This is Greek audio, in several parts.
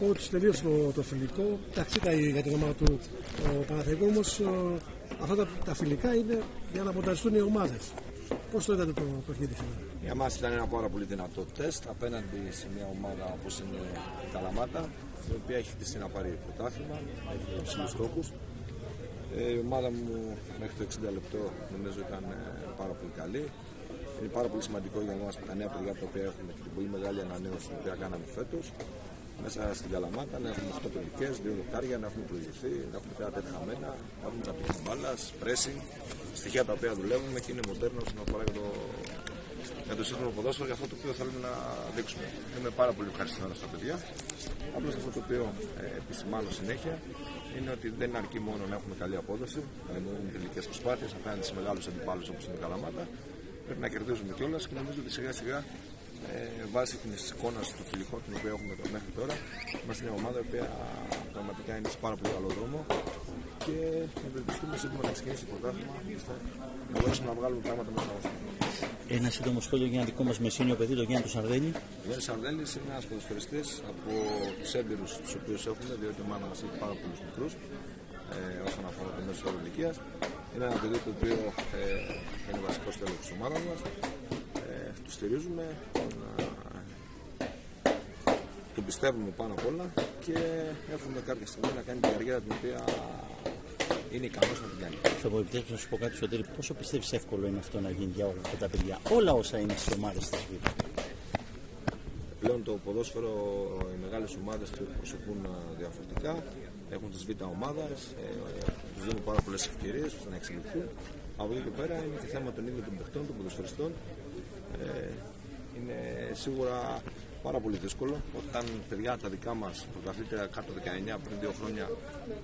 Coach τελείωσε το, το φιλικό. Ταξίτα για την ομάδα του ο Παναθηναϊκού όμω αυτά τα, τα φιλικά είναι για να αποταριστούν οι ομάδες. Πώς το είδατε το παιχνίδι σήμερα; Για μας ήταν ένα πάρα πολύ δυνατό τεστ απέναντι σε μια ομάδα όπως είναι η Καλαμάτα, η οποία έχει χτίσει να πάρει πρωτάθλημα, έχει υψηλούς στόχους. Ε, η ομάδα μου μέχρι το 60 λεπτό νομίζω ήταν ε, πάρα πολύ καλή. Είναι πάρα πολύ σημαντικό για μας τα νέα παιδιά τα οποία έχουμε και την πολύ μεγάλη ανανέωση την οποία κάναμε φέτος μέσα στην Καλαμάτα να έχουμε 8 παιδικέ, 2 δοκάρια, να έχουμε προηγηθεί, να έχουμε τέτοια χαμένα, να έχουμε τα πίσω μπάλα, pressing, στοιχεία τα οποία δουλεύουμε και είναι μοντέρνο όσον αφορά για το, για το σύγχρονο ποδόσφαιρο για αυτό το οποίο θέλουμε να δείξουμε. Είμαι πάρα πολύ ευχαριστημένος στα παιδιά. Απλώς αυτό το οποίο ε, επισημάνω συνέχεια είναι ότι δεν αρκεί μόνο να έχουμε καλή απόδοση, να εννοούμε τελικές προσπάθειες απέναντι σε μεγάλους αντιπάλους όπως είναι η Καλαμάτα. Πρέπει να κερδίζουμε κιόλας και νομίζω ότι σιγά σιγά ε, βάσει τη εικόνας του φιλικού την οποία έχουμε μέχρι τώρα, είμαστε μια ομάδα που πραγματικά είναι σε πάρα πολύ καλό δρόμο και ευελπιστούμε σύντομα να ξεκινήσει το πρωτάθλημα να μπορέσουμε να βγάλουμε πράγματα μέσα μας. Ένα σύντομο σχόλιο για ένα δικό μας μεσίνιο παιδί, τον Γιάννη Σαρδέλη. Ο Γιάννης Σαρδέλης είναι ένας ποδοσφαιριστής από τους έμπειρους τους οποίους έχουμε, διότι η ομάδα μας έχει πάρα πολλούς μικρούς ε, όσον αφορά το μέσο ηλικίας. Είναι ένα παιδί το οποίο ε, είναι βασικό τέλος της ομάδας μας του στηρίζουμε, τον, τον πιστεύουμε πάνω απ' όλα και έχουμε κάποια στιγμή να κάνει την καριέρα την οποία είναι ικανός να την κάνει. Θα μου επιτρέψει να σου πω κάτι, Σωτήρη, πόσο πιστεύεις εύκολο είναι αυτό να γίνει για όλα αυτά τα παιδιά, όλα όσα είναι στις ομάδες της Β. Πλέον το ποδόσφαιρο, οι μεγάλες ομάδες του εκπροσωπούν διαφορετικά. Έχουν τις β' ομάδες, ε, τους δίνουν πάρα πολλές ευκαιρίες ώστε να εξελιχθούν. Από εκεί και πέρα είναι και θέμα των ίδιων των παιχτών, των ποδοσφαιριστών ε, είναι σίγουρα πάρα πολύ δύσκολο όταν παιδιά τα δικά μας πρωταθλήτρια κάτω 19 πριν δύο χρόνια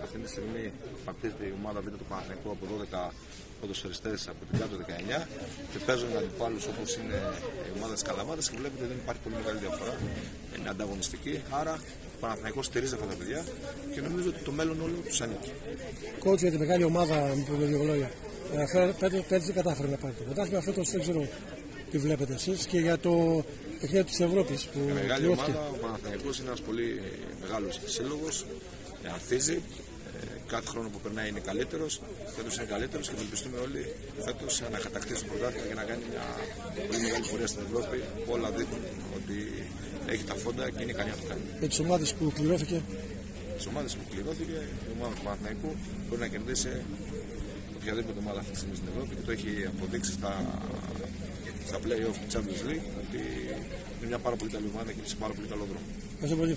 αυτή τη στιγμή παρτίζεται η ομάδα Β του Παναγενικού από 12 ποδοσφαιριστές από την κάτω 19 και παίζουν αντιπάλους όπως είναι η ομάδα της Καλαμάτας και βλέπετε δεν υπάρχει πολύ μεγάλη διαφορά. Είναι ανταγωνιστική. Άρα ο Παναθηναϊκός στηρίζει αυτά τα παιδιά και νομίζω ότι το μέλλον όλο τους ανήκει. Κότσο για τη μεγάλη ομάδα, με πω δύο λόγια. Πέτρε δεν κατάφερε να πάρει το πρωτάθλημα. Αυτό δεν ξέρω τι βλέπετε εσείς και για το παιχνίδι της Ευρώπης που. Η μεγάλη ομάδα, ο Παναθηναϊκός είναι ένας πολύ μεγάλος σύλλογος, ανθίζει. Ε, κάθε χρόνο που περνάει είναι καλύτερος. Φέτος είναι καλύτερος και ελπιστούμε όλοι φέτος να κατακτήσει το πρωτάθλημα και να κάνει μια πολύ μεγάλη πορεία στην Ευρώπη. Όλα δείχνουν ότι έχει τα φόντα και είναι ικανή να το κάνει. Για τις ομάδες που κληρώθηκε. Τις ομάδες που κληρώθηκε, η ομάδα του Παναθηναϊκού μπορεί να κερδίσει οποιαδήποτε ομάδα αυτή τη στιγμή στην Ευρώπη και το έχει αποδείξει στα στα play-off του Champions League ότι είναι μια πάρα πολύ καλή ομάδα και είναι σε πάρα πολύ καλό δρόμο. Ευχαριστώ πολύ.